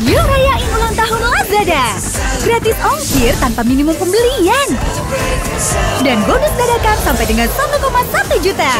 Yuk rayain ulang tahun Lazada. Gratis ongkir tanpa minimum pembelian. Dan bonus dadakan sampai dengan 1,1 juta.